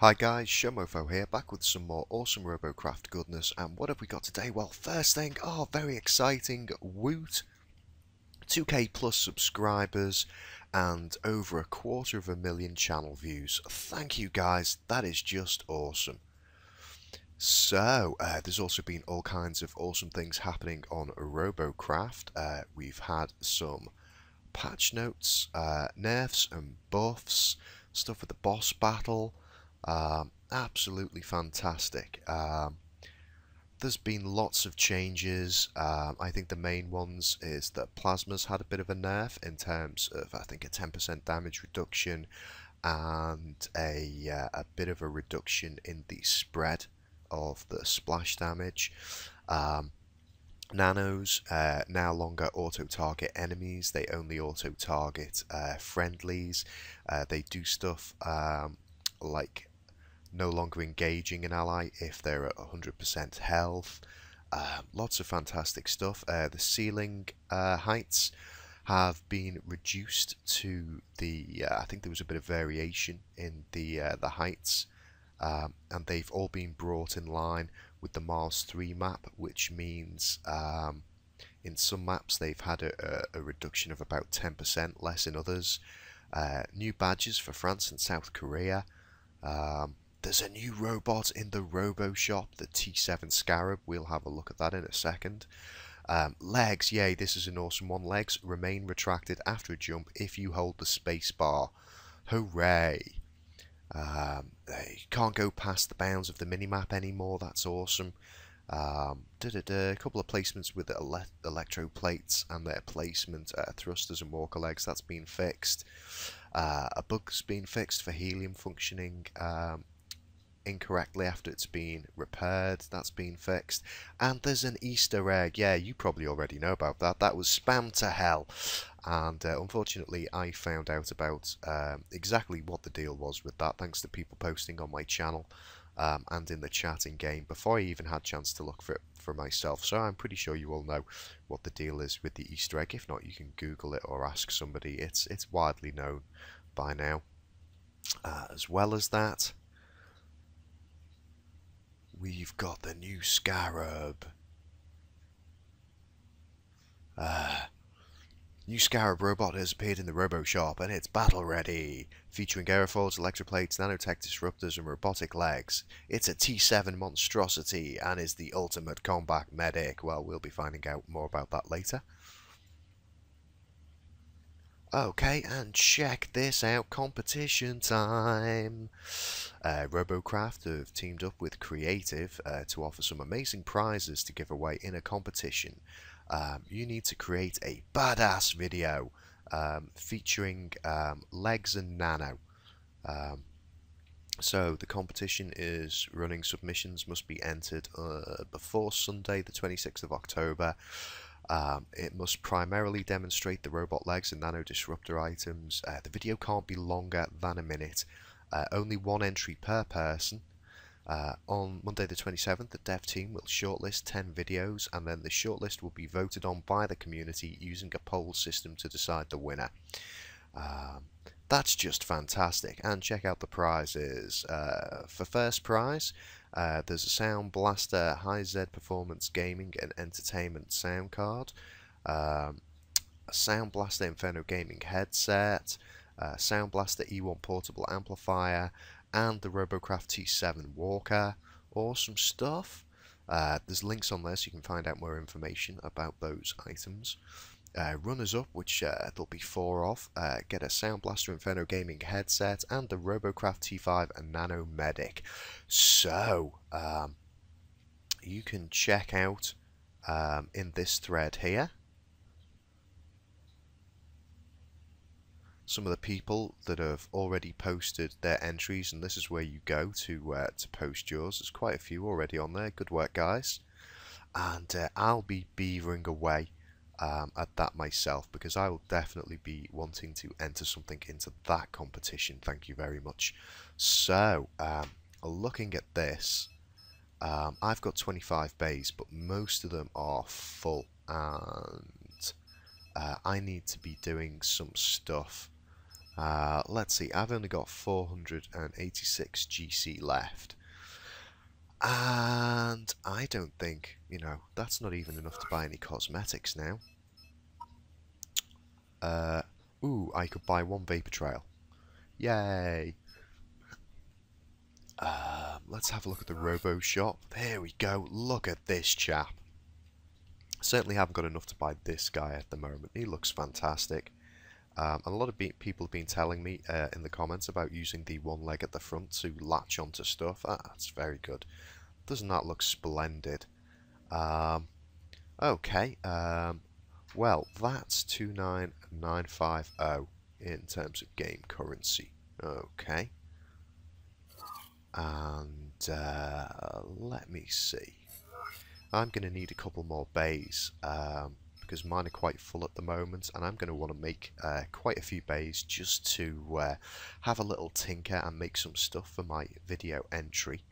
Hi guys, ShoMofo here, back with some more awesome Robocraft goodness, and what have we got today? Well, first thing, oh, very exciting, Woot, 2k plus subscribers, and over a quarter of a million channel views. Thank you guys, that is just awesome. So, uh, there's also been all kinds of awesome things happening on Robocraft. Uh, we've had some patch notes, uh, nerfs and buffs, stuff with the boss battle, um, absolutely fantastic. Um, there's been lots of changes. Um, I think the main ones is that Plasma's had a bit of a nerf in terms of, I think, a 10% damage reduction and a, uh, a bit of a reduction in the spread of the splash damage. Um, Nanos uh, now longer auto-target enemies, they only auto-target uh, friendlies. Uh, they do stuff um, like no longer engaging an ally if they're at 100% health. Uh, lots of fantastic stuff. Uh, the ceiling uh, heights have been reduced to the. Uh, I think there was a bit of variation in the uh, the heights, um, and they've all been brought in line with the Mars 3 map, which means um, in some maps they've had a, a, reduction of about 10%, less in others. Uh, new badges for France and South Korea. Um, there's a new robot in the RoboShop, the T7 Scarab. We'll have a look at that in a second. Um, legs, yay, this is an awesome one. Legs remain retracted after a jump if you hold the space bar. Hooray! Um, you can't go past the bounds of the minimap anymore, that's awesome. Um, da -da -da, a couple of placements with the ele electro plates and their placement uh, thrusters and walker legs, that's been fixed. Uh, a bug's been fixed for helium functioning um, incorrectly after it's been repaired. That's been fixed. And there's an Easter egg. Yeah, you probably already know about that. That was spam to hell. And uh, unfortunately, I found out about um, exactly what the deal was with that, thanks to people posting on my channel um, and in the chat in game before I even had chance to look for it for myself. So I'm pretty sure you all know what the deal is with the Easter egg. If not, you can Google it or ask somebody. It's it's widely known by now. Uh, as well as that, we've got the new Scarab. Uh, new Scarab robot has appeared in the RoboShop and it's battle ready. Featuring aerofoils, electroplates, nanotech disruptors and robotic legs. It's a T7 monstrosity and is the ultimate combat medic. Well, we'll be finding out more about that later. Okay, and check this out, competition time! Uh, Robocraft have teamed up with Creative uh, to offer some amazing prizes to give away in a competition. Um, you need to create a badass video um, featuring um, Legs and Nano. Um, so the competition is running submissions must be entered uh, before Sunday the 26th of October. Um, it must primarily demonstrate the robot legs and nano disruptor items. Uh, the video can't be longer than a minute. Uh, only one entry per person. Uh, on Monday the 27th, the dev team will shortlist 10 videos and then the shortlist will be voted on by the community using a poll system to decide the winner. Um, that's just fantastic. And check out the prizes. Uh, for first prize, uh, there's a Sound Blaster High Z Performance Gaming and Entertainment sound card, um, a Sound Blaster Inferno Gaming headset, Sound Blaster E1 portable amplifier, and the Robocraft T7 Walker. Awesome stuff. Uh, there's links on there so you can find out more information about those items. Uh, runners up, which uh, there'll be four of, uh, get a Sound Blaster Inferno Gaming headset and the Robocraft T5 and Nano Medic. So, um, you can check out um, in this thread here some of the people that have already posted their entries, and this is where you go to uh, to post yours. There's quite a few already on there. Good work, guys. And uh, I'll be beavering away um, at that myself because I will definitely be wanting to enter something into that competition. Thank you very much. So, um, looking at this, um, I've got 25 bays, but most of them are full, and uh, I need to be doing some stuff Uh, let's see, I've only got 486 GC left. And I don't think, you know, that's not even enough to buy any cosmetics now. Uh, ooh, I could buy one Vapor Trail. Yay! Um, let's have a look at the RoboShop. There we go. Look at this chap. Certainly haven't got enough to buy this guy at the moment. He looks fantastic. Um, a lot of people have been telling me uh, in the comments about using the one leg at the front to latch onto stuff. Ah, that's very good. Doesn't that look splendid? Um, okay, um, well, that's 29950 in terms of game currency. Okay. And uh, let me see. I'm going to need a couple more bays. Um, because mine are quite full at the moment and I'm going to want to make uh, quite a few bays just to uh, have a little tinker and make some stuff for my video entry.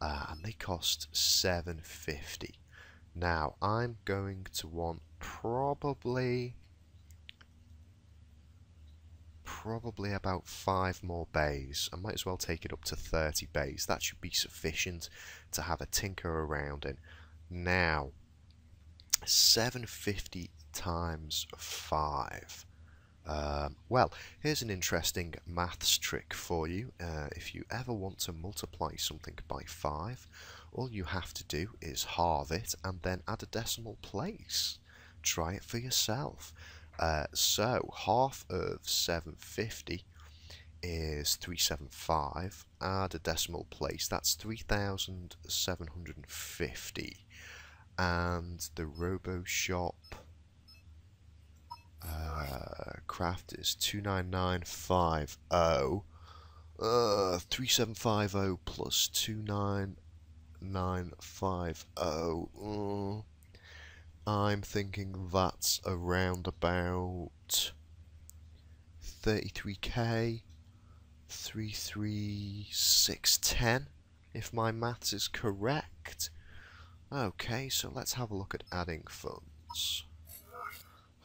Uh, and they cost 750 now I'm going to want probably probably about five more bays. I might as well take it up to 30 bays. That should be sufficient to have a tinker around in now 750 times 5. Um, well, here's an interesting maths trick for you. Uh, if you ever want to multiply something by 5, all you have to do is halve it and then add a decimal place. Try it for yourself. Uh, so, half of 750 is 375. Add a decimal place, that's 3,750 and the RoboShop uh, craft is 29950. Uh, 3750 plus 29950. Uh, I'm thinking that's around about 33k, 33610, if my maths is correct. Okay, so let's have a look at adding funds.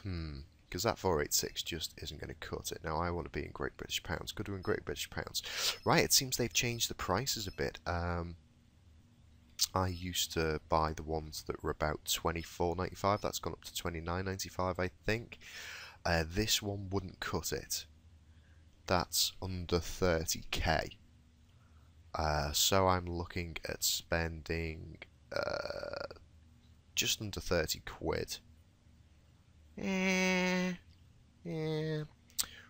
Hmm, because that 486 just isn't going to cut it. Now, I want to be in Great British Pounds. Good to in Great British Pounds. Right, it seems they've changed the prices a bit. Um, I used to buy the ones that were about 24.95. That's gone up to 29.95, I think. Uh, this one wouldn't cut it. That's under 30k. Uh, so I'm looking at spending uh, just under 30 quid. Eh, yeah.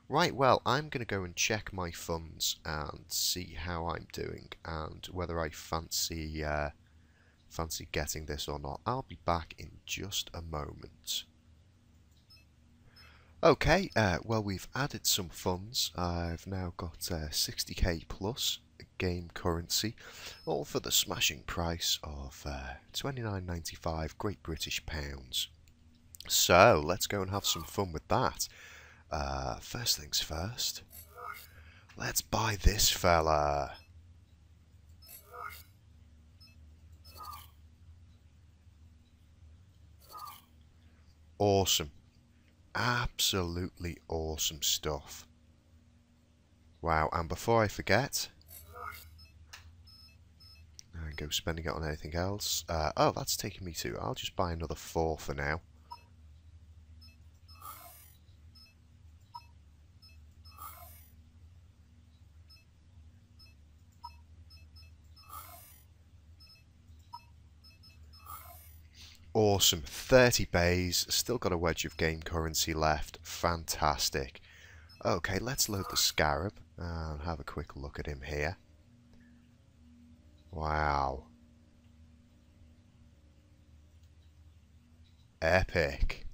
Right, well, I'm going to go and check my funds and see how I'm doing and whether I fancy uh, fancy getting this or not. I'll be back in just a moment. Okay, uh, well we've added some funds. I've now got uh, 60k plus game currency, all for the smashing price of uh, 29.95 Great British Pounds. So, let's go and have some fun with that. Uh, first things first, let's buy this fella. Awesome. Absolutely awesome stuff. Wow, and before I forget, and go spending it on anything else. Uh, oh, that's taking me to... I'll just buy another four for now. Awesome. 30 bays. Still got a wedge of game currency left. Fantastic. Okay, let's load the Scarab and have a quick look at him here. Wow. Epic.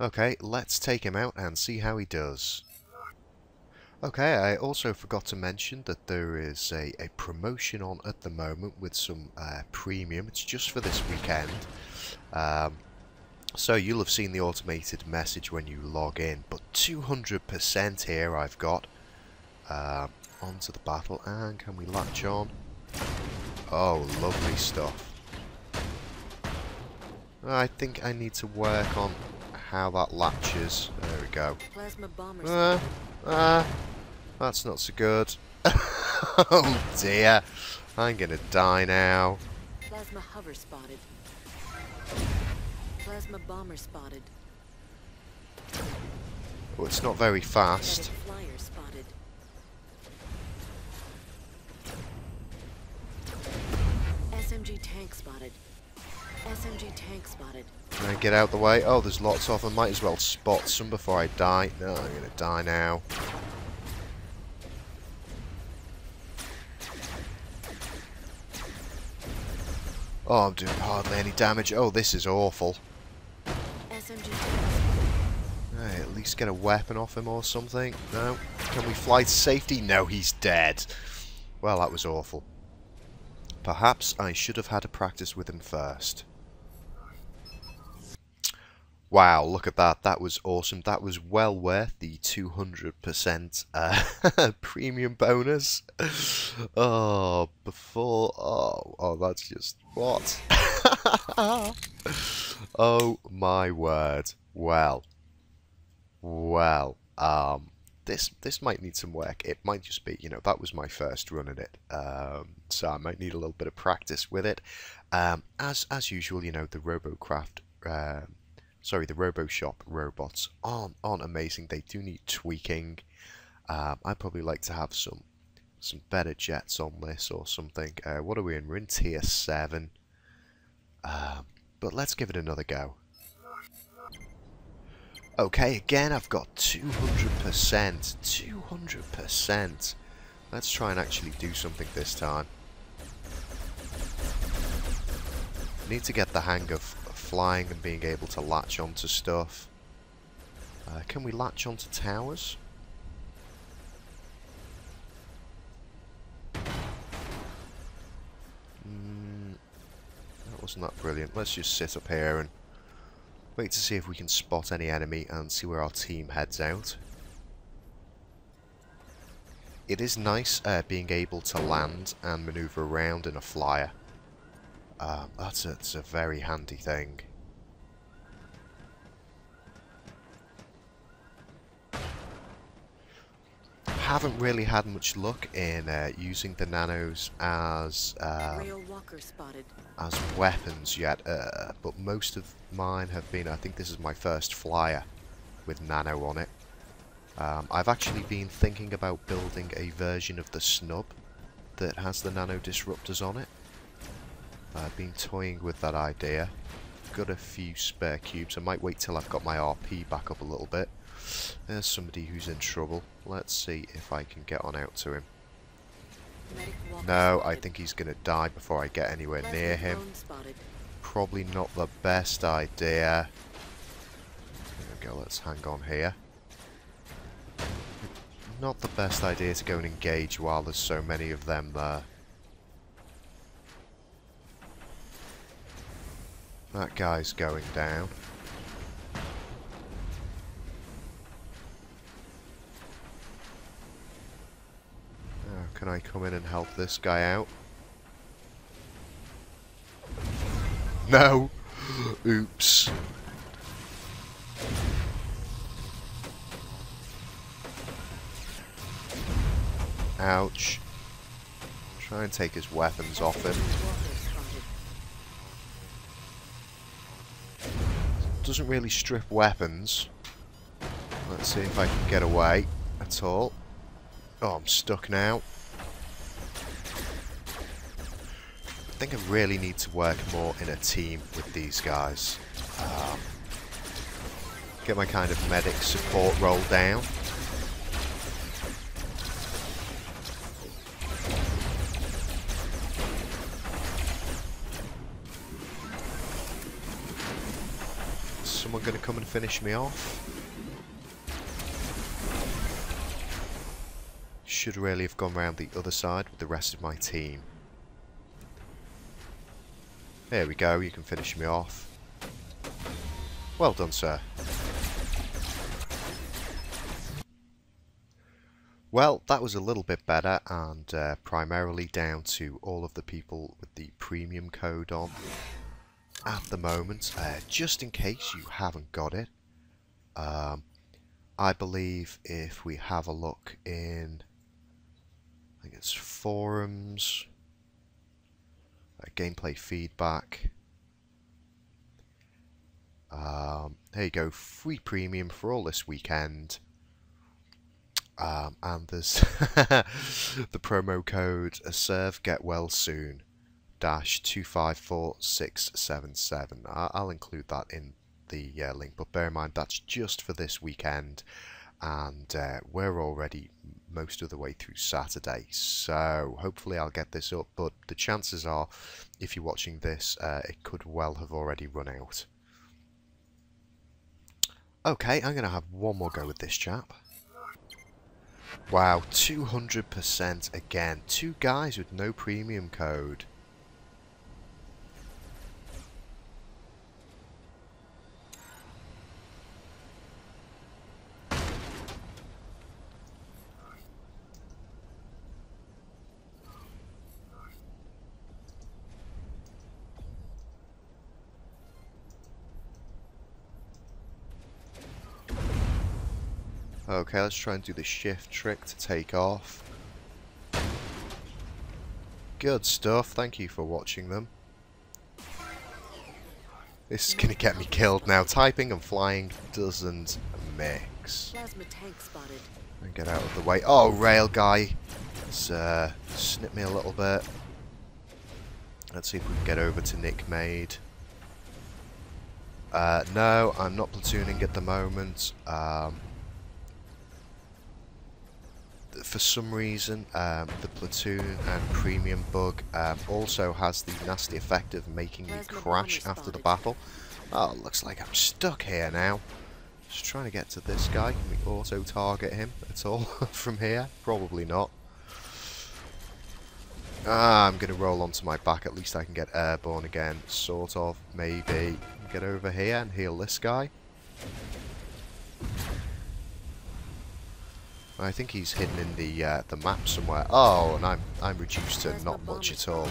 Okay, let's take him out and see how he does. Okay, I also forgot to mention that there is a, a promotion on at the moment with some uh, premium. It's just for this weekend. Um, so you'll have seen the automated message when you log in, but 200% here I've got. Um, onto the battle, and can we latch on? Oh, lovely stuff. I think I need to work on how that latches. There we go. Plasma bomber. Uh, uh, that's not so good. oh dear. I'm gonna die now. Plasma hover spotted. Plasma bomber spotted. Oh, it's not very fast. SMG tank spotted. SMG tank spotted. Can I get out the way? Oh, there's lots of them. Might as well spot some before I die. No, I'm gonna die now. Oh, I'm doing hardly any damage. Oh, this is awful. SMG. Hey, at least get a weapon off him or something. No? Can we fly to safety? No, he's dead. Well, that was awful. Perhaps I should have had a practice with him first. Wow, look at that. That was awesome. That was well worth the 200% uh, premium bonus. Oh, before... Oh, oh, that's just... What? oh, my word. Well. Well, um, this this might need some work. It might just be, you know, that was my first run at it, um, so I might need a little bit of practice with it. Um, as as usual, you know, the RoboCraft, um sorry, the RoboShop robots aren't aren't amazing. They do need tweaking. Um, I'd probably like to have some some better jets on this or something. Uh, what are we in? We're in tier seven. Um, but let's give it another go. Okay, again, I've got 200%. 200%. Let's try and actually do something this time. Need to get the hang of flying and being able to latch onto stuff. Uh, can we latch onto towers? Mm, that wasn't that brilliant. Let's just sit up here and Wait to see if we can spot any enemy and see where our team heads out. It is nice uh, being able to land and maneuver around in a flyer. Um, that's, a, that's a very handy thing. Haven't really had much luck in uh, using the nanos as um, Rail walker spotted. as weapons yet, uh, but most of mine have been, I think this is my first flyer with nano on it. Um, I've actually been thinking about building a version of the snub that has the nano disruptors on it. I've been toying with that idea. Got a few spare cubes. I might wait till I've got my RP back up a little bit. There's somebody who's in trouble. Let's see if I can get on out to him. No, I think he's going to die before I get anywhere near him. Probably not the best idea. There we go, let's hang on here. Not the best idea to go and engage while there's so many of them there. That guy's going down. Can I come in and help this guy out? No! Oops. Ouch. Try and take his weapons off him. Doesn't really strip weapons. Let's see if I can get away at all. Oh, I'm stuck now. Think I really need to work more in a team with these guys. Um, get my kind of medic support role down. Someone going to come and finish me off? Should really have gone round the other side with the rest of my team. There we go, you can finish me off. Well done, sir. Well, that was a little bit better, and uh, primarily down to all of the people with the premium code on at the moment. Uh, just in case you haven't got it, Um, I believe if we have a look in, I think it's forums, gameplay feedback. Um, there you go, free premium for all this weekend. Um, and there's the promo code serve get well soon dash 254677 i'll include that in the uh, link but bear in mind that's just for this weekend and uh, we're already most of the way through saturday so hopefully i'll get this up but the chances are if you're watching this uh, it could well have already run out okay i'm going to have one more go with this chap Wow, 200% again. Two guys with no premium code. Okay, let's try and do the shift trick to take off. Good stuff, thank you for watching them. This is gonna get me killed now. Typing and flying doesn't mix. And get out of the way. Oh, rail guy. Let's uh, snip me a little bit. Let's see if we can get over to Nick Maid. Uh, no, I'm not platooning at the moment. Um, for some reason, um, the platoon and premium bug um, also has the nasty effect of making me crash after the battle. Oh, looks like I'm stuck here now. Just trying to get to this guy. Can we auto-target him at all from here? Probably not. Ah, I'm going to roll onto my back. At least I can get airborne again. Sort of, maybe. Get over here and heal this guy. I think he's hidden in the uh, the map somewhere. Oh, and I'm I'm reduced to not much at all.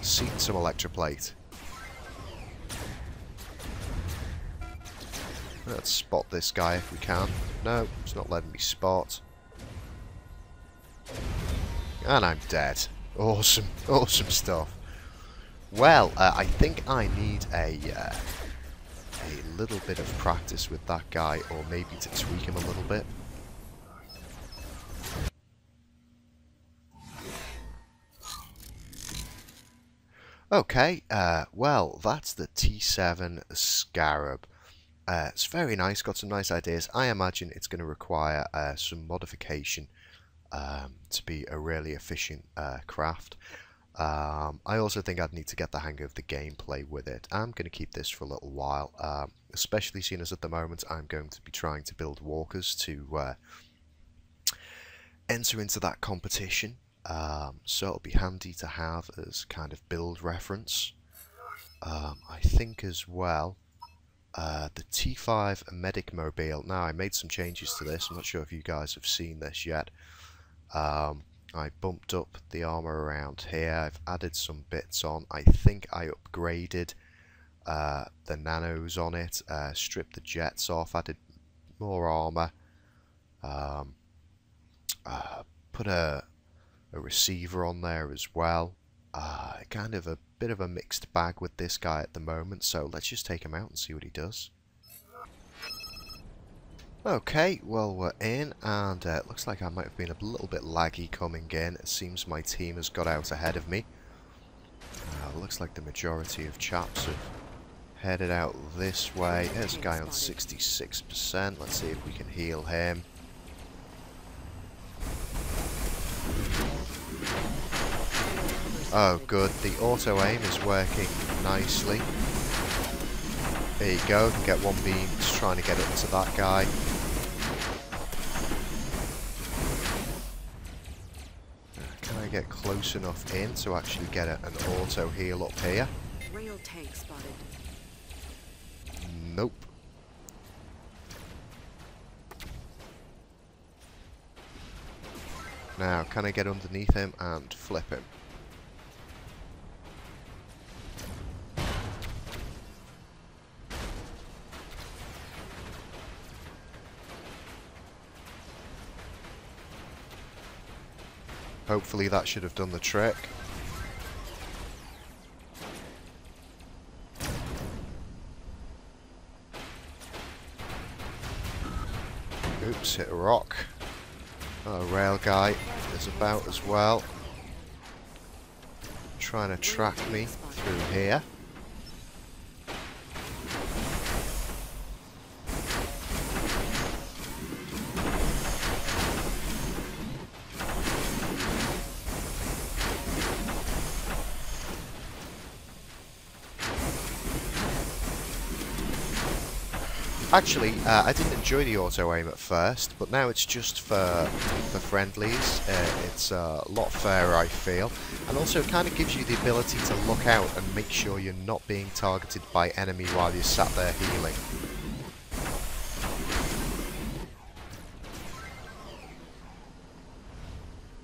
Seen some electroplate. Let's spot this guy if we can. No, it's not letting me spot. And I'm dead. Awesome, awesome stuff. Well, uh, I think I need a uh, a little bit of practice with that guy, or maybe to tweak him a little bit. Okay, uh, well, that's the T7 Scarab. Uh, it's very nice, got some nice ideas. I imagine it's going to require uh, some modification um, to be a really efficient uh, craft. Um, I also think I'd need to get the hang of the gameplay with it. I'm going to keep this for a little while, um, especially seeing as at the moment I'm going to be trying to build walkers to uh, enter into that competition. Um, so it'll be handy to have as kind of build reference. Um, I think as well, uh, the T5 Medic Mobile. Now I made some changes to this. I'm not sure if you guys have seen this yet. Um, I bumped up the armor around here. I've added some bits on. I think I upgraded uh, the nanos on it, uh, stripped the jets off, added more armor, um, uh, put a, a receiver on there as well. Uh, kind of a bit of a mixed bag with this guy at the moment, so let's just take him out and see what he does. Okay, well we're in, and uh, it looks like I might have been a little bit laggy coming in. It seems my team has got out ahead of me. Uh, looks like the majority of chaps have headed out this way. There's a guy on 66%. Let's see if we can heal him. Oh good, the auto aim is working nicely. There you go, can get one beam, just trying to get it to that guy. Uh, can I get close enough in to actually get a, an auto heal up here? Rail tank spotted. Nope. Now, can I get underneath him and flip him? Hopefully that should have done the trick. Oops, hit a rock. Oh, rail guy is about as well. Trying to track me through here. Actually, uh, I didn't enjoy the auto aim at first, but now it's just for the friendlies. Uh, it's a lot fairer, I feel, and also it kind of gives you the ability to look out and make sure you're not being targeted by enemy while you're sat there healing.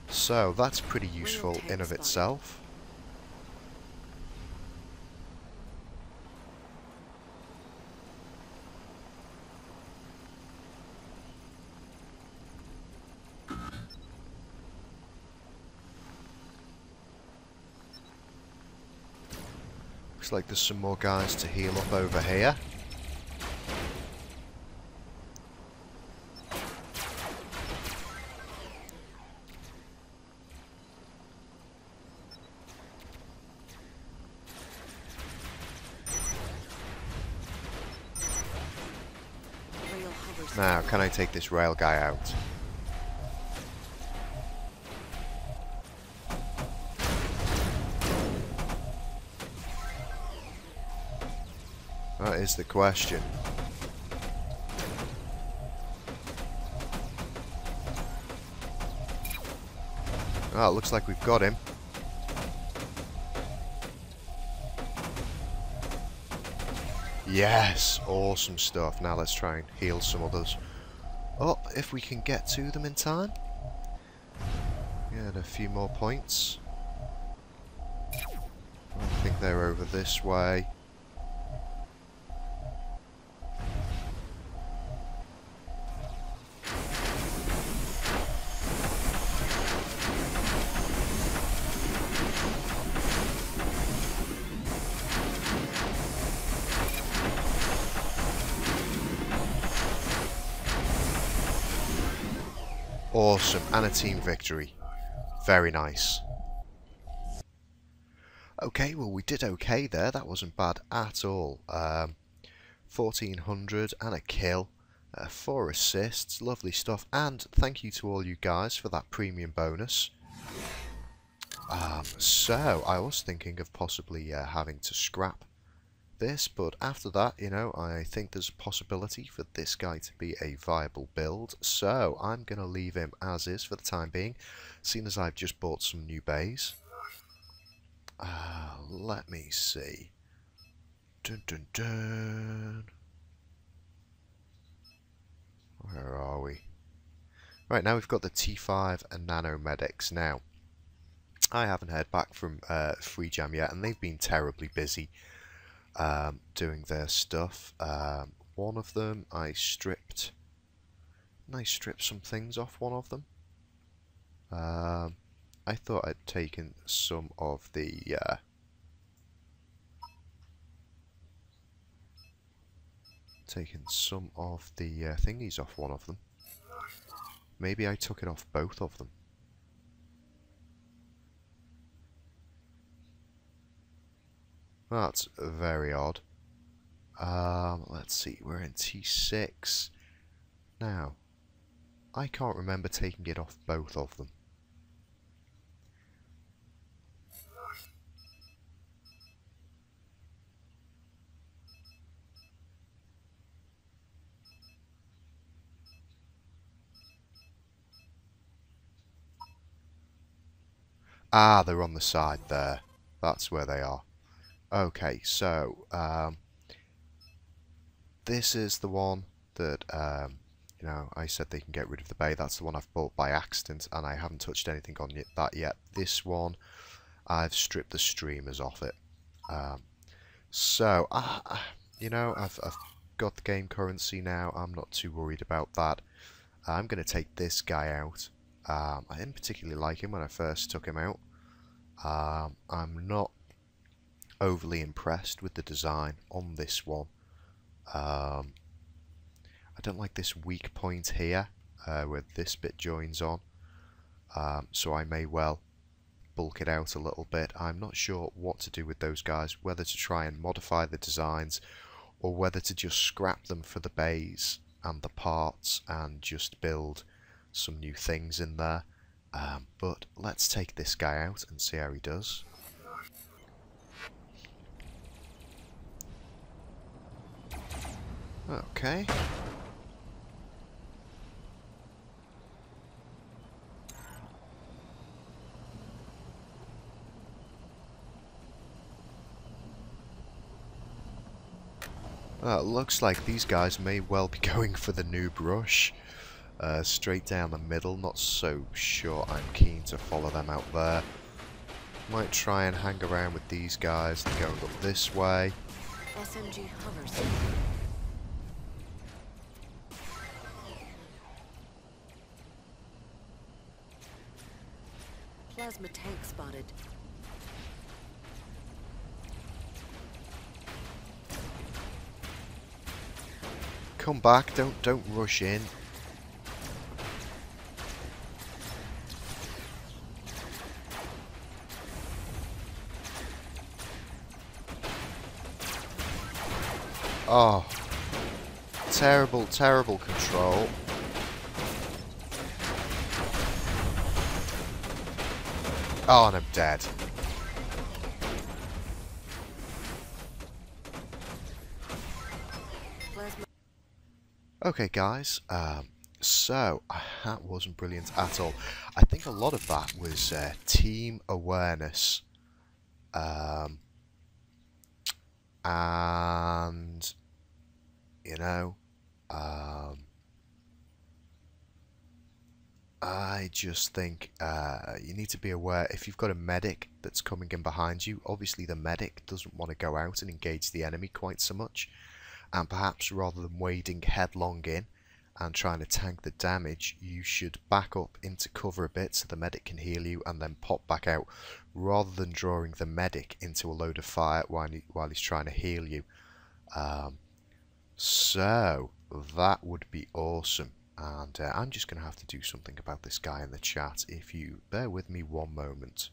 So that's pretty useful in of itself. Looks like there's some more guys to heal up over here. Now, can I take this rail guy out? That is the question. Oh, looks like we've got him. Yes, awesome stuff. Now let's try and heal some others up if we can get to them in time. Get a few more points. I think they're over this way. A team victory. Very nice. Okay, well we did okay there, that wasn't bad at all. Um, 1400 and a kill, uh, 4 assists, lovely stuff, and thank you to all you guys for that premium bonus. Um, so, I was thinking of possibly uh, having to scrap this, but after that, you know, I think there's a possibility for this guy to be a viable build, so I'm going to leave him as is for the time being, seeing as I've just bought some new bays. Uh, let me see. Dun dun dun. Where are we? Right, now we've got the T5 and Nano Medics. Now, I haven't heard back from uh, Freejam yet, and they've been terribly busy um, doing their stuff. Um, one of them I stripped. I stripped some things off one of them. Um, I thought I'd taken some of the uh, taken some of the uh, thingies off one of them. Maybe I took it off both of them. That's very odd. Um, let's see, we're in T6. Now, I can't remember taking it off both of them. Ah, they're on the side there. That's where they are. Okay, so um, this is the one that um, you know I said they can get rid of the bay. That's the one I've bought by accident, and I haven't touched anything on it, that yet. This one, I've stripped the streamers off it. Um, so, uh, you know, I've, I've got the game currency now. I'm not too worried about that. I'm going to take this guy out. Um, I didn't particularly like him when I first took him out. Um, I'm not overly impressed with the design on this one. Um, I don't like this weak point here uh, where this bit joins on. Um, so I may well bulk it out a little bit. I'm not sure what to do with those guys, whether to try and modify the designs or whether to just scrap them for the bays and the parts and just build some new things in there. Um, but let's take this guy out and see how he does. Okay. Well, looks like these guys may well be going for the noob rush. Uh, straight down the middle, not so sure I'm keen to follow them out there. Might try and hang around with these guys going up this way. SMG hovers. Plasma tank spotted. Come back, don't don't rush in. Oh. Terrible, terrible control. Oh, and I'm dead. Okay, guys. Um, so uh, that wasn't brilliant at all. I think a lot of that was uh, team awareness, um, and you know, um, I just think uh, you need to be aware if you've got a medic that's coming in behind you. Obviously, the medic doesn't want to go out and engage the enemy quite so much and perhaps rather than wading headlong in and trying to tank the damage, you should back up into cover a bit so the medic can heal you and then pop back out, rather than drawing the medic into a load of fire while, he, while he's trying to heal you. Um, so, that would be awesome. And uh, I'm just going to have to do something about this guy in the chat if you bear with me one moment.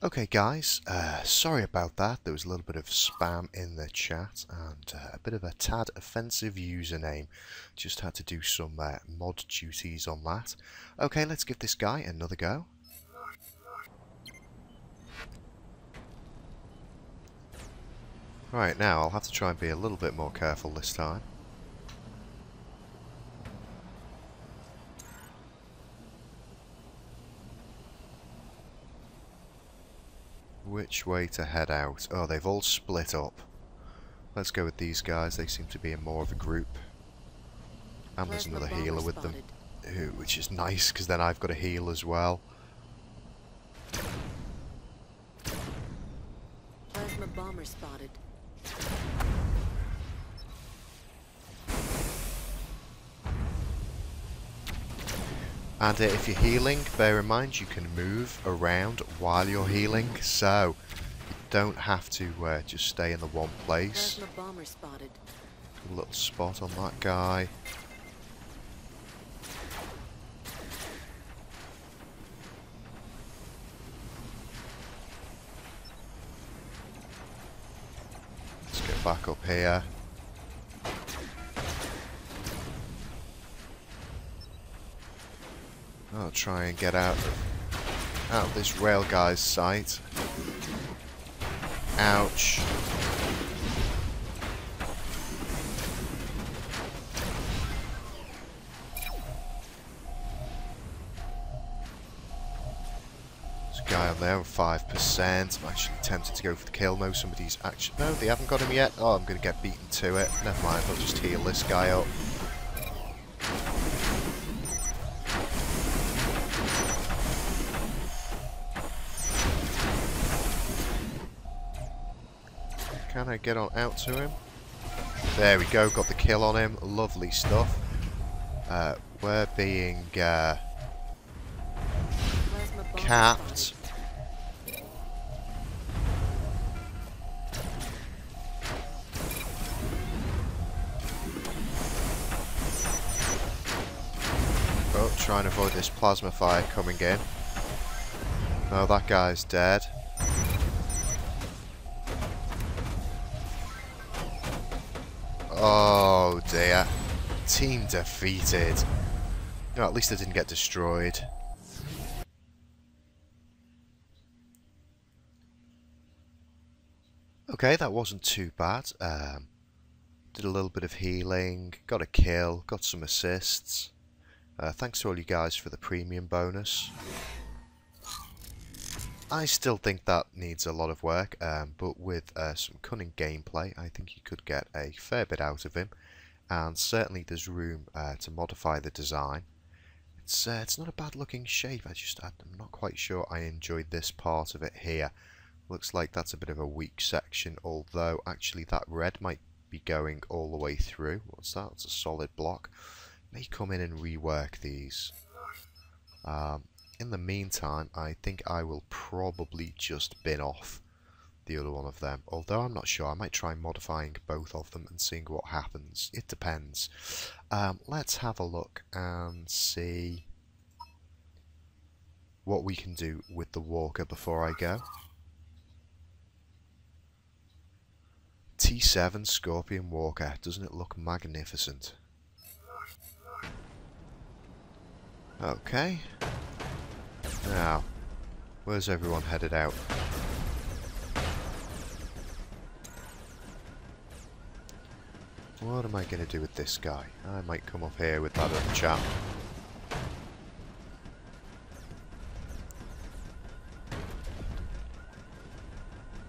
Okay guys, uh, sorry about that, there was a little bit of spam in the chat and uh, a bit of a tad offensive username. Just had to do some uh, mod duties on that. Okay, let's give this guy another go. Right, now I'll have to try and be a little bit more careful this time. Which way to head out? Oh, they've all split up. Let's go with these guys. They seem to be in more of a group. And there's another healer with them, which is nice because then I've got a heal as well. Plasma bomber spotted. And uh, if you're healing, bear in mind you can move around while you're healing, so you don't have to uh, just stay in the one place. Bomber spotted. A little spot on that guy. Let's get back up here. I'll try and get out of, out of this rail guy's sight. Ouch. Guy on there with 5%. I'm actually tempted to go for the kill. No, somebody's actually... No, they haven't got him yet. Oh, I'm going to get beaten to it. Never mind, I'll just heal this guy up. I get on out to him? There we go, got the kill on him. Lovely stuff. Uh, We're being uh, capped. Oh, try and avoid this plasma fire coming in. Oh, that guy's dead. Defeated. No, at least they didn't get destroyed. Okay, that wasn't too bad. Um, did a little bit of healing, got a kill, got some assists. Uh, thanks to all you guys for the premium bonus. I still think that needs a lot of work, um, but with uh, some cunning gameplay, I think you could get a fair bit out of him. And certainly there's room uh, to modify the design. It's uh, it's not a bad looking shape. I just I'm not quite sure I enjoyed this part of it here. Looks like that's a bit of a weak section, although actually that red might be going all the way through. What's that? It's a solid block. May come in and rework these. Um, in the meantime, I think I will probably just bin off the other one of them. Although I'm not sure, I might try modifying both of them and seeing what happens. It depends. Um, let's have a look and see what we can do with the walker before I go. T7 Scorpion Walker. Doesn't it look magnificent? Okay. Now, where's everyone headed out? What am I going to do with this guy? I might come up here with that other chap.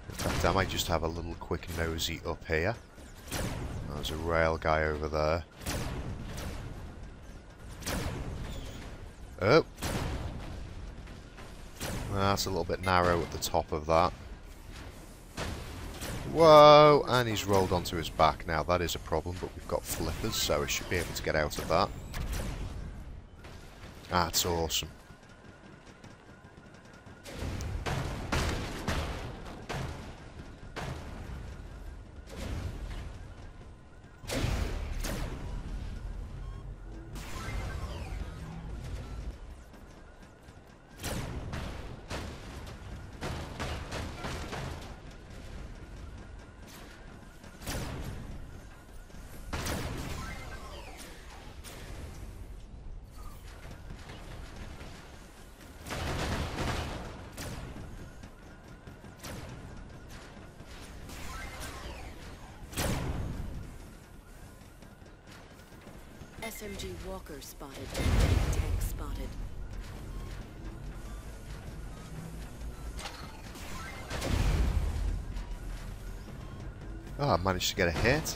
In fact, I might just have a little quick nosy up here. There's a rail guy over there. Oh! That's a little bit narrow at the top of that. Whoa! And he's rolled onto his back now. That is a problem, but we've got flippers, so I should be able to get out of that. That's awesome. SMG Walker spotted. Tank spotted. Oh, I managed to get a hit.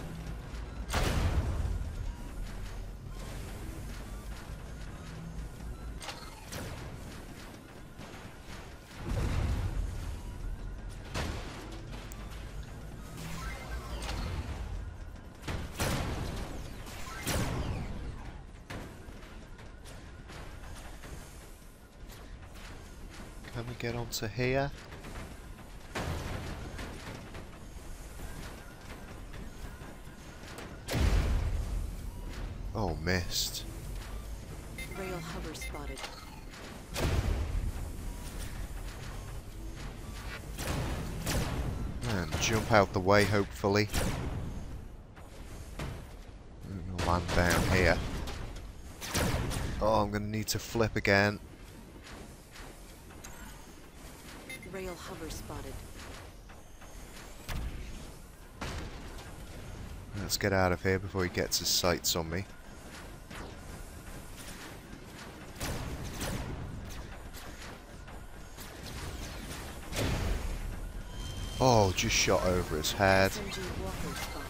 Can we get onto here? Oh, missed. Rail hover spotted. And jump out the way, hopefully. And land down here. Oh, I'm going to need to flip again. Spotted. Let's get out of here before he gets his sights on me. Oh, just shot over his head. SMG Walker spotted.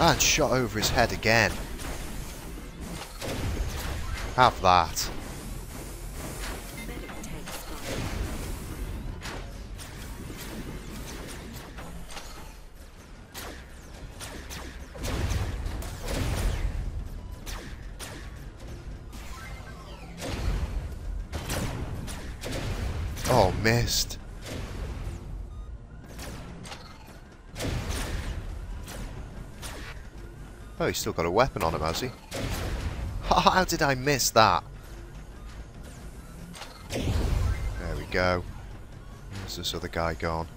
And shot over his head again. Have that. Oh, missed. Oh, he's still got a weapon on him, has he? How did I miss that? There we go. Where's this other guy gone?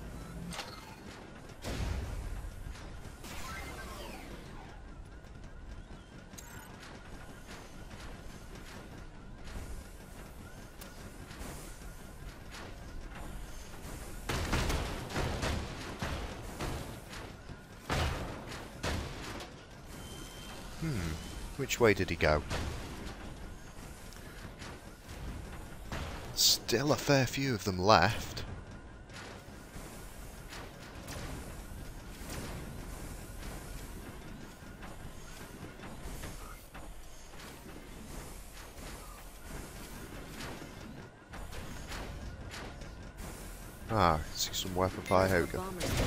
Hmm. Which way did he go? Still a fair few of them left. Ah, I see some weapon Plasma Hogan.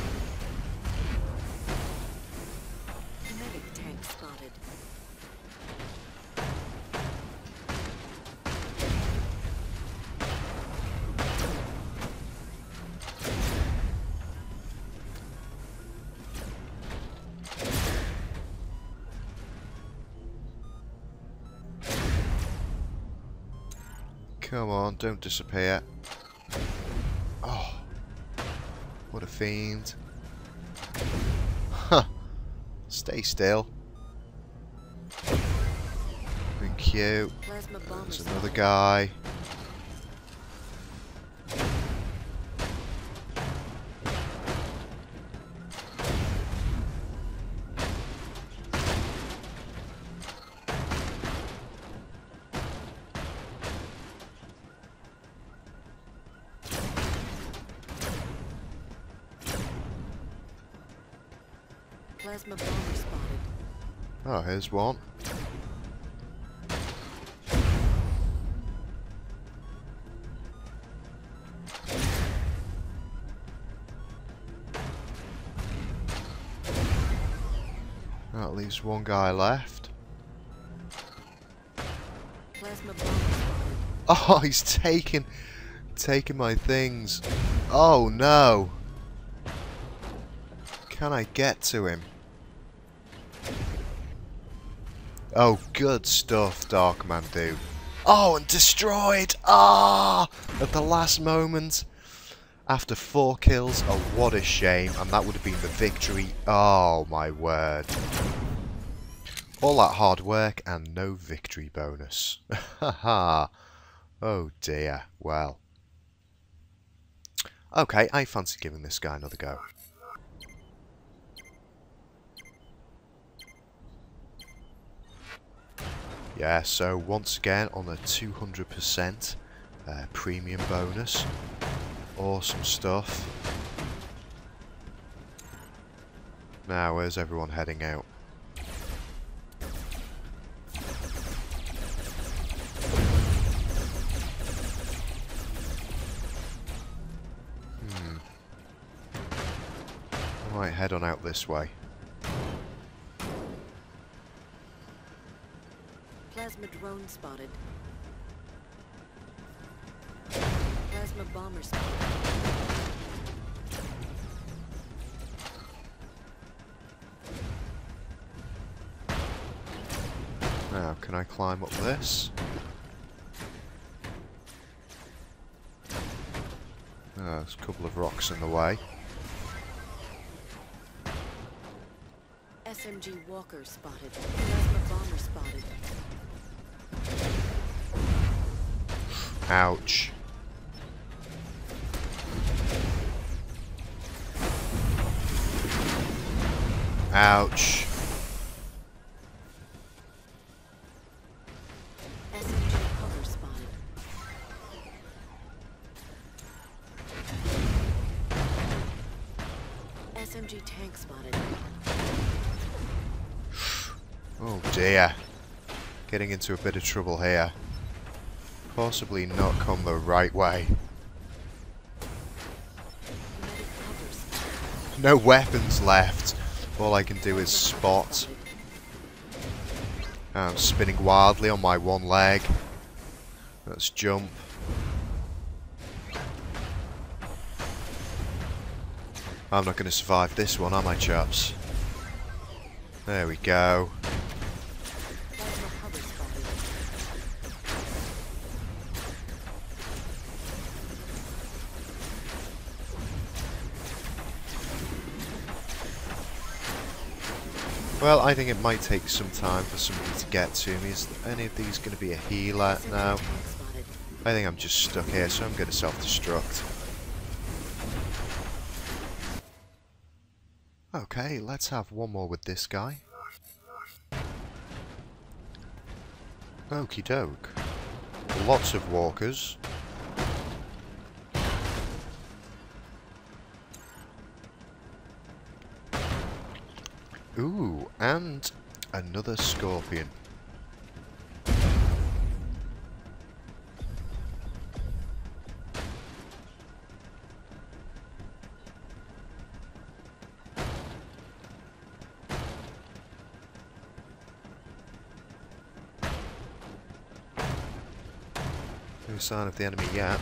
Come on, don't disappear. Oh, what a fiend. Huh. Stay still. Thank you. There's another guy. One. That leaves one guy left. Plasma bomber spotted. Oh, he's taking taking my things. Oh no. Can I get to him? Oh, good stuff, Darkman do. Oh, and destroyed! Ah! At the last moment. After four kills. Oh, what a shame. And that would have been the victory. Oh, my word. All that hard work and no victory bonus. Ha ha. oh dear. Well. Okay, I fancy giving this guy another go. Yeah, so once again on a 200% uh, premium bonus. Awesome stuff. Now, where's everyone heading out? Hmm. I might head on out this way. Plasma drone spotted. Plasma bomber spotted. Now, can I climb up this? Oh, there's a couple of rocks in the way. SMG walker spotted. Plasma bomber spotted. Ouch. Ouch. SMG hover spotted. SMG tank spotted. Oh dear. Getting into a bit of trouble here possibly not come the right way? No weapons left. All I can do is spot. I'm spinning wildly on my one leg. Let's jump. I'm not going to survive this one, am I, chaps? There we go. Well, I think it might take some time for somebody to get to me. Is any of these going to be a healer? SMG No. I think I'm just stuck here, so I'm going to self-destruct. Okay, let's have one more with this guy. Okie doke. Lots of walkers. Ooh, and another scorpion. No sign of the enemy yet.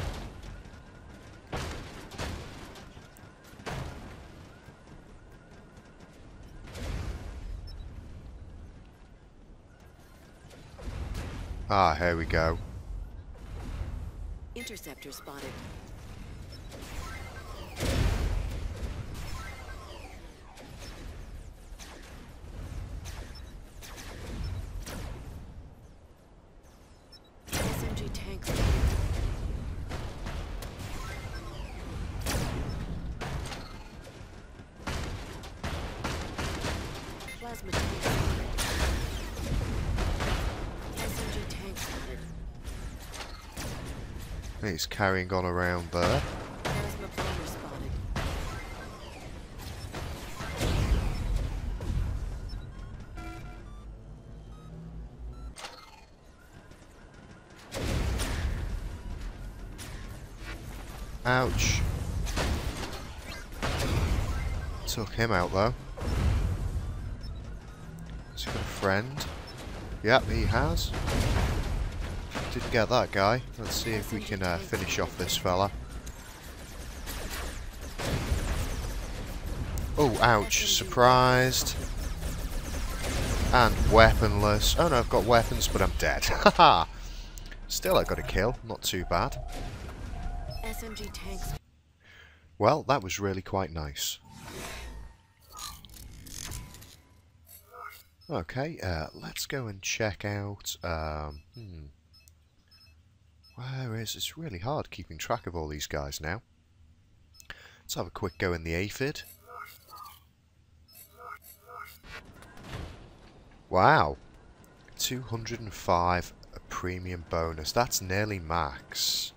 Ah, here we go. Interceptor spotted. Plasma He's carrying on around there. Ouch. Took him out though. Has he got a friend? Yep, he has. Didn't get that guy. Let's see if we can uh, finish off this fella. Oh, ouch. Surprised. And weaponless. Oh no, I've got weapons, but I'm dead. Haha! Still, I got a kill. Not too bad. SMG tanks. Well, that was really quite nice. Okay, uh, let's go and check out. Um, hmm. Where is it's really hard keeping track of all these guys now. Let's have a quick go in the aphid. Wow, 205 a premium bonus. That's nearly max.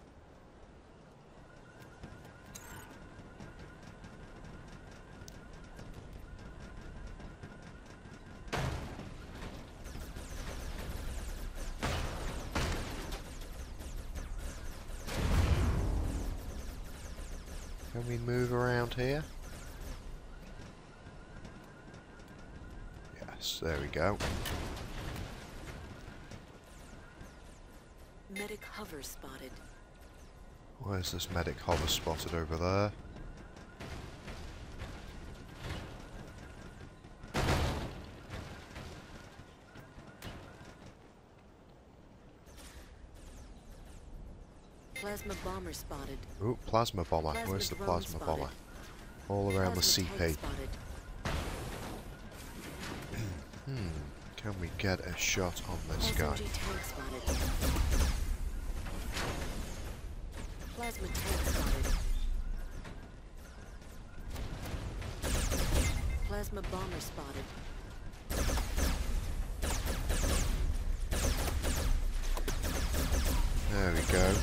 Can we move around here? Yes, there we go. Medic hover spotted. Where's this medic hover spotted over there? Plasma bomber spotted. Ooh, plasma bomber. Plasma Where's the plasma spotted. bomber? All around the CP. Hmm. Can we get a shot on this SMG guy? tank spotted. Plasma tank spotted. Plasma bomber spotted.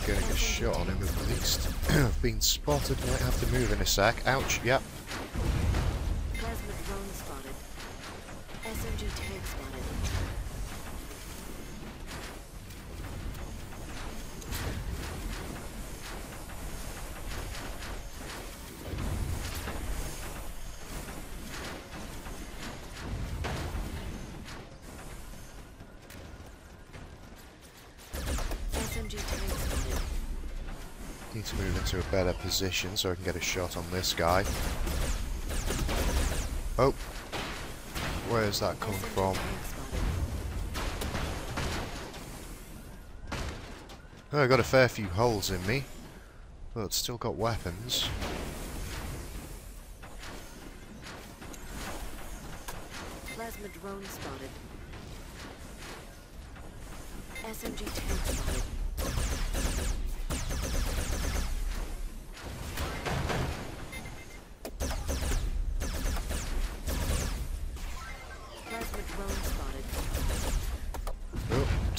Getting a shot on him at least. I've been spotted. Might have to move in a sec. Ouch. Yep. Position so I can get a shot on this guy. Oh. Where's that come from? Oh, I got a fair few holes in me. But still got weapons. Plasma drone spotted. SMG tank spotted.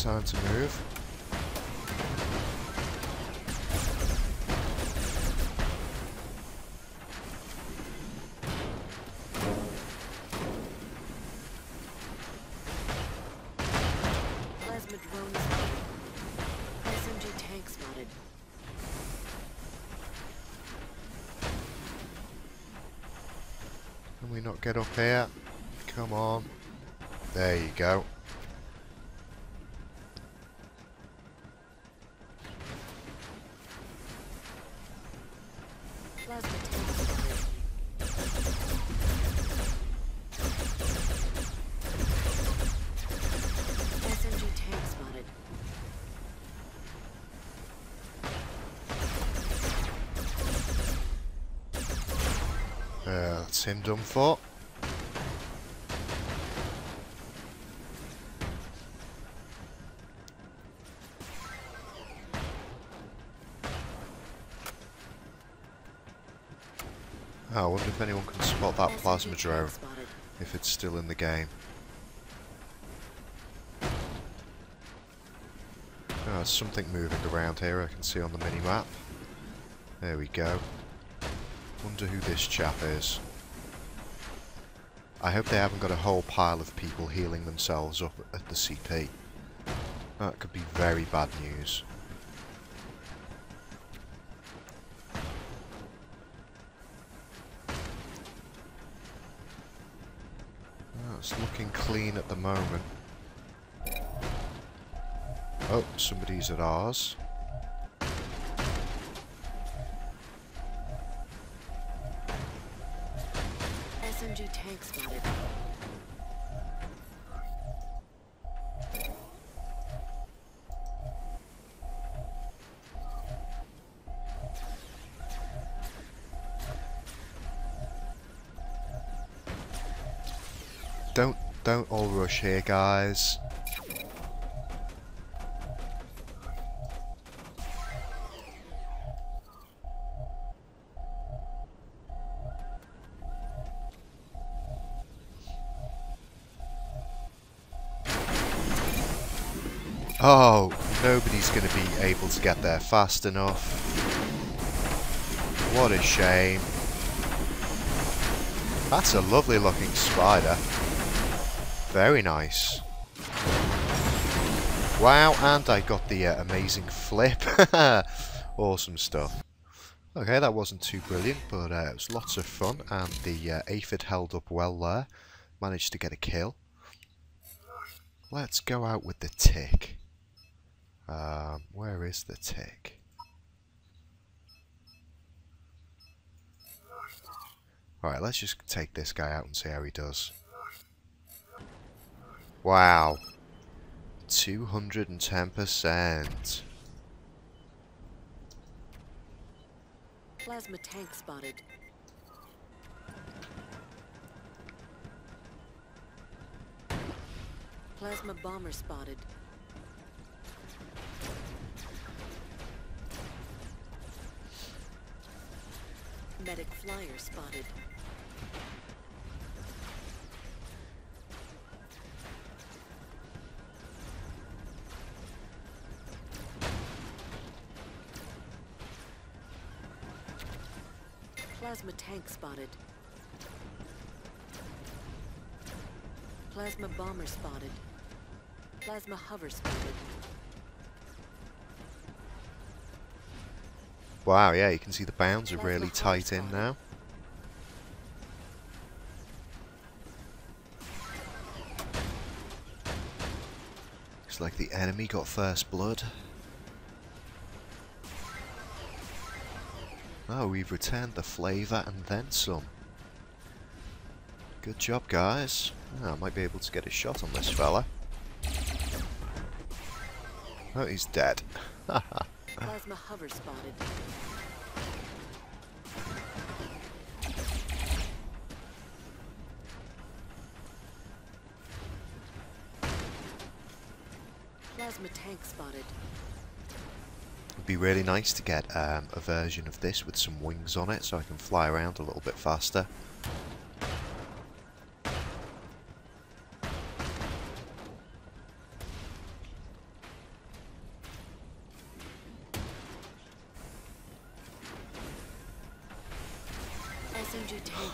Time to move. Him done for. Oh, I wonder if anyone can spot that plasma drone, if it's still in the game. Oh, there's something moving around here I can see on the mini-map. There we go. Wonder who this chap is. I hope they haven't got a whole pile of people healing themselves up at the CP. That could be very bad news. Oh, it's looking clean at the moment. Oh, somebody's at ours. Don't don't all rush here, guys. Get there fast enough. What a shame. That's a lovely looking spider. Very nice. Wow, and I got the uh, amazing flip. awesome stuff. Okay, that wasn't too brilliant, but uh, it was lots of fun, and the uh, aphid held up well there. Managed to get a kill. Let's go out with the tick. Um, where is the tick? Alright, let's just take this guy out and see how he does. Wow. 210%. Plasma tank spotted. Plasma bomber spotted. Medic flyer spotted. Plasma tank spotted. Plasma bomber spotted. Plasma hover spotted. Wow, yeah, you can see the bounds are really tight in now. Looks like the enemy got first blood. Oh, we've returned the flavour and then some. Good job, guys. Ah, I might be able to get a shot on this fella. Oh, he's dead. Plasma hover spotted. Plasma tank spotted. It'd be really nice to get um, a version of this with some wings on it so I can fly around a little bit faster.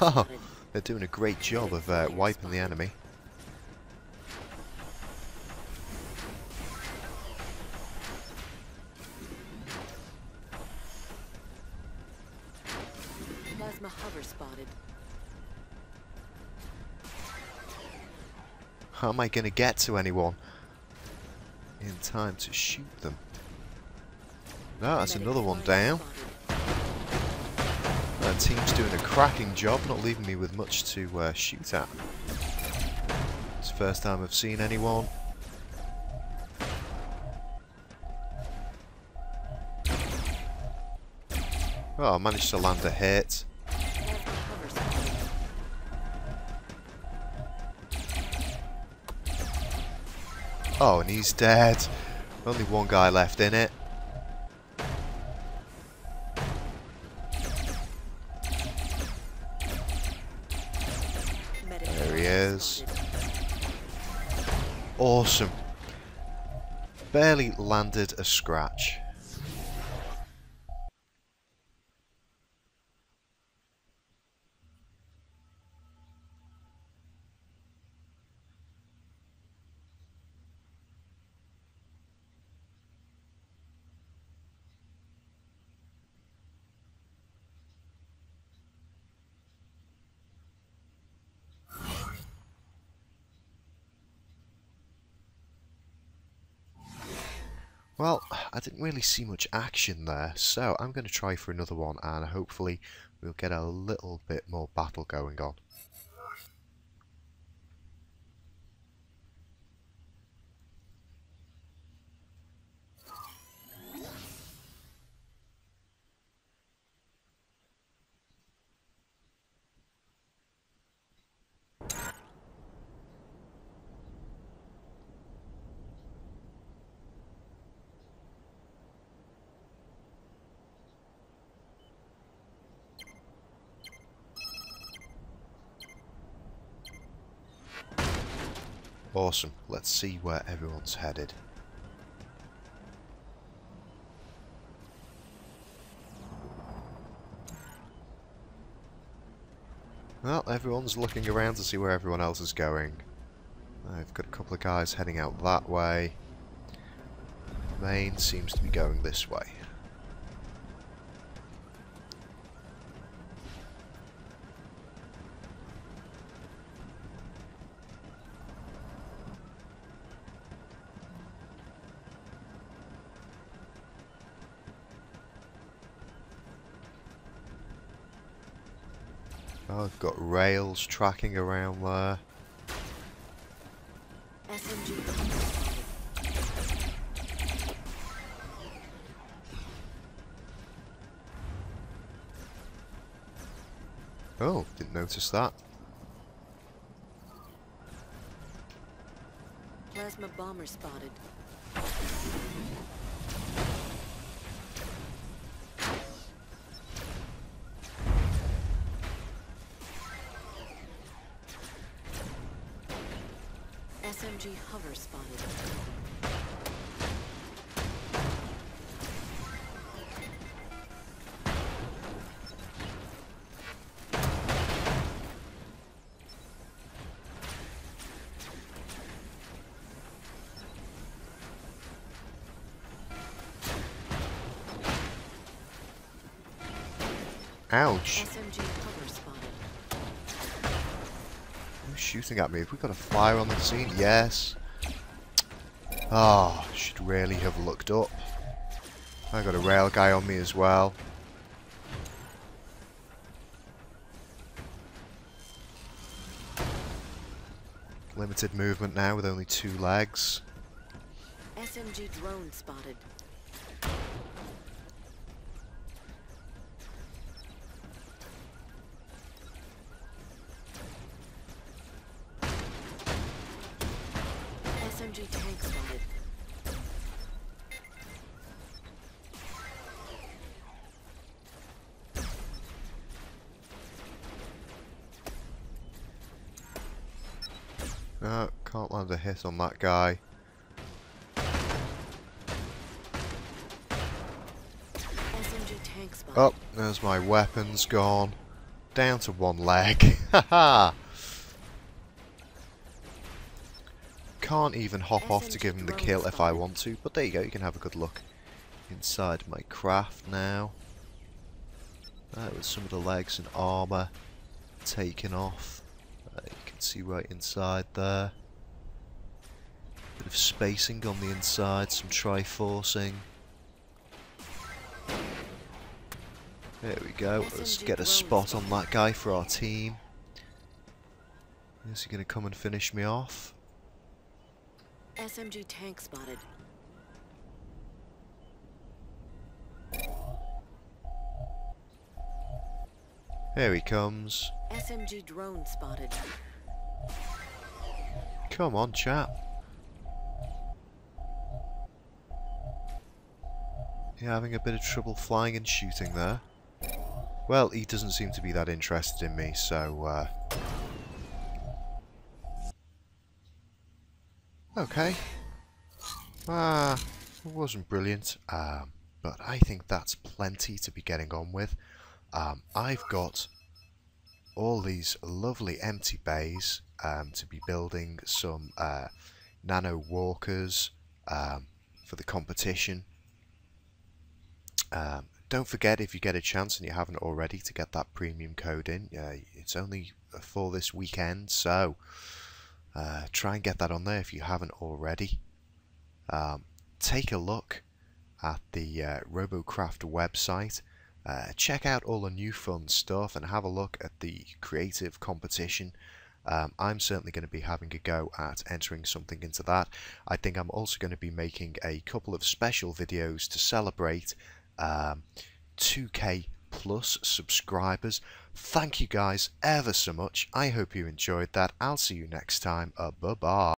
Oh, they're doing a great job of uh, wiping the enemy. Plasma hover spotted. How am I going to get to anyone in time to shoot them? Ah, that's another one down. Team's doing a cracking job, not leaving me with much to uh, shoot at. It's the first time I've seen anyone. Oh, I managed to land a hit. Oh, and he's dead. Only one guy left in it. Barely landed a scratch. Well, I didn't really see much action there, so I'm going to try for another one and hopefully we'll get a little bit more battle going on. Awesome. Let's see where everyone's headed. Well, everyone's looking around to see where everyone else is going. I've got a couple of guys heading out that way. Main seems to be going this way. Oh, I've got rails tracking around there. SMG. Oh, didn't notice that. Plasma bomber spotted. SMG hover spotted. Ouch! Shooting at me? Have we got a fire on the scene? Yes. Ah, should really have looked up. I got a rail guy on me as well. Limited movement now with only two legs. SMG drone spotted. Can't land a hit on that guy. Spotted. Oh, there's my weapons gone. Down to one leg. Haha! Can't even hop off to give him the kill if I want to, but there you go, you can have a good look inside my craft now. Uh, with some of the legs and armour taken off. Uh, you can see right inside there. Bit of spacing on the inside, some triforcing. There we go. Let's get a spot on that guy for our team. Is he going to come and finish me off? SMG tank spotted. Here he comes. SMG drone spotted. Come on, chap. You're having a bit of trouble flying and shooting there. Well, he doesn't seem to be that interested in me, so, uh... Okay. Ah, it wasn't brilliant, um, but I think that's plenty to be getting on with. Um, I've got all these lovely empty bays um, to be building some uh, nano walkers um, for the competition. Um, don't forget if you get a chance and you haven't already to get that premium code in. Uh, it's only for this weekend, so uh, try and get that on there if you haven't already. Um, take a look at the uh, RoboCraft website. Uh, check out all the new fun stuff and have a look at the creative competition. Um, I'm certainly going to be having a go at entering something into that. I think I'm also going to be making a couple of special videos to celebrate um, 2k plus subscribers. Thank you guys ever so much. I hope you enjoyed that. I'll see you next time. Uh, bye bye.